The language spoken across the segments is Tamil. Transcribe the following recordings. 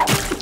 you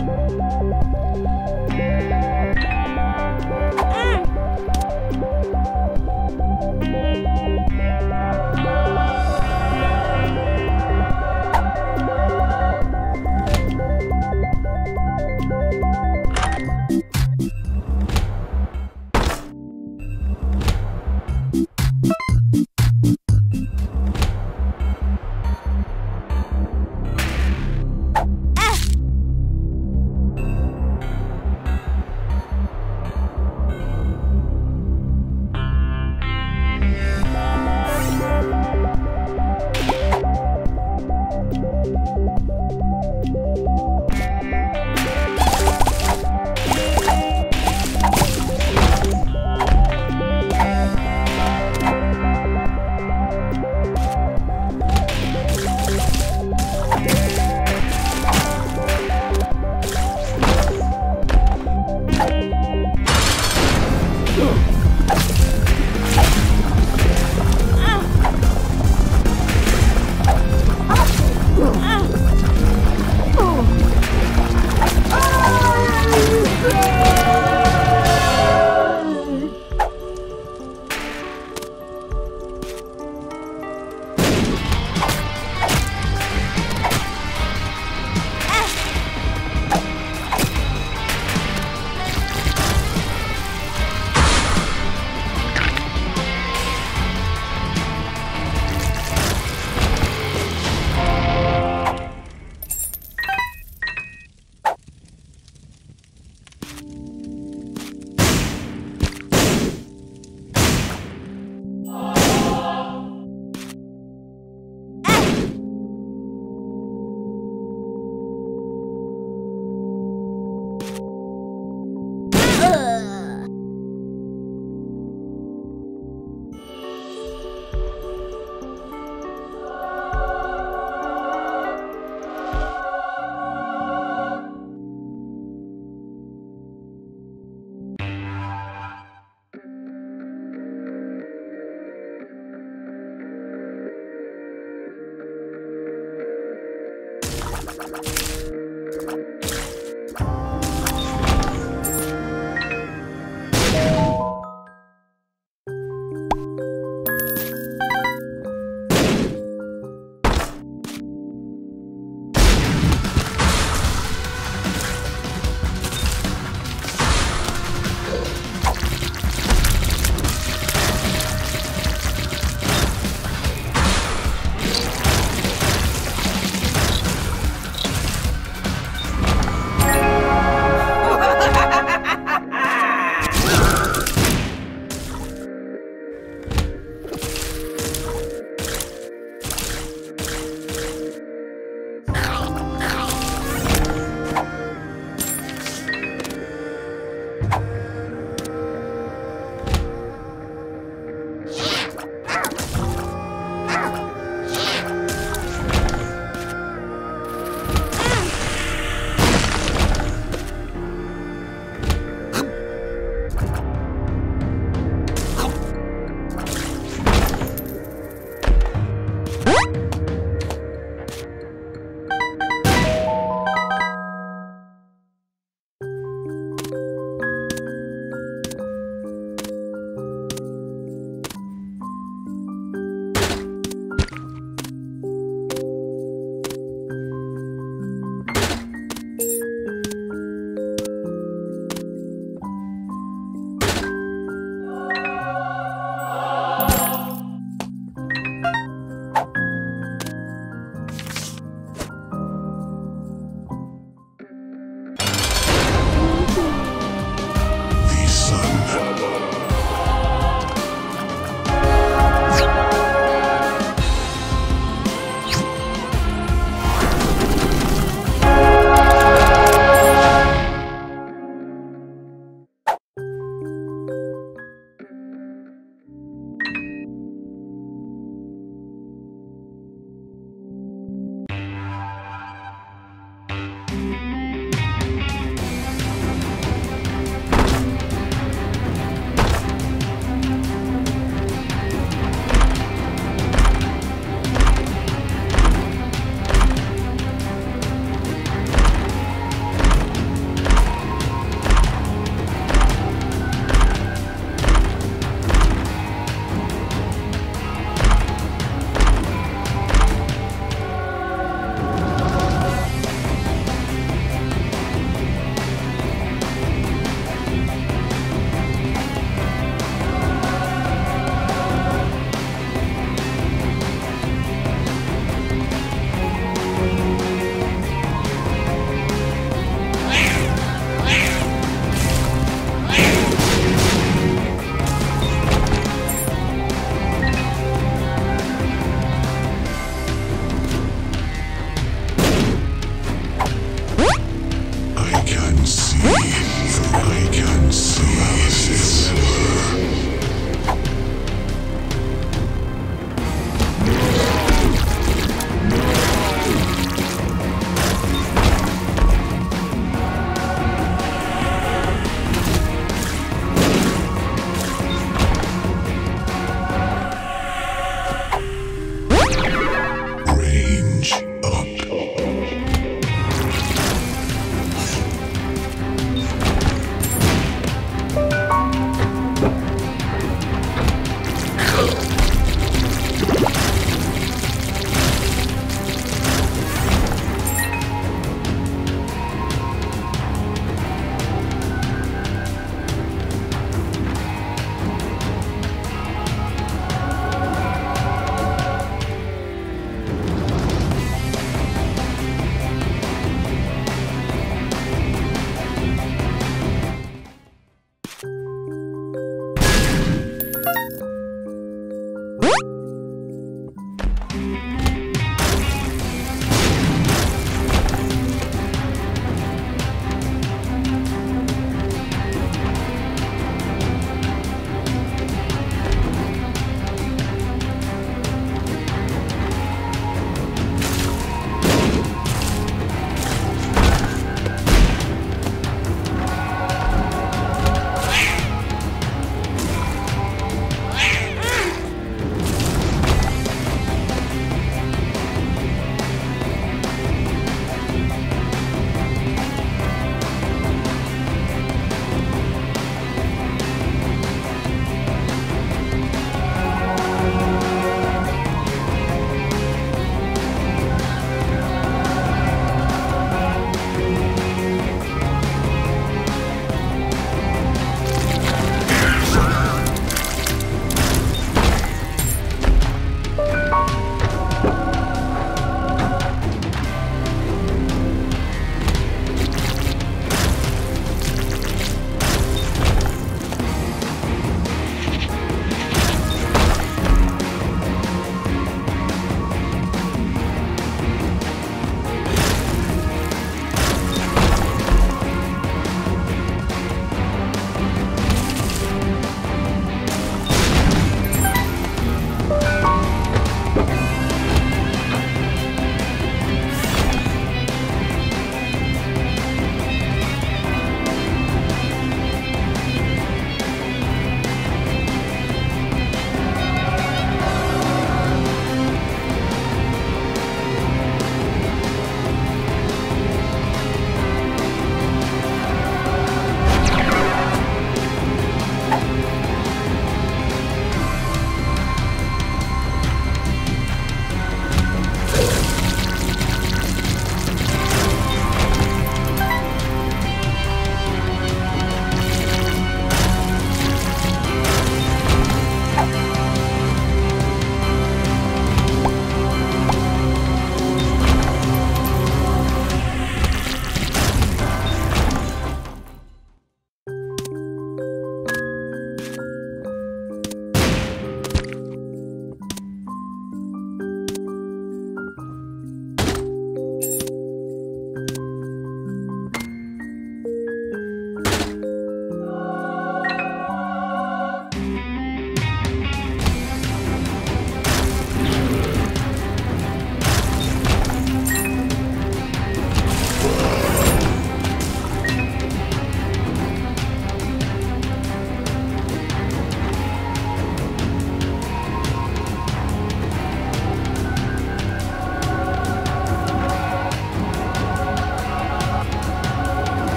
Thank you.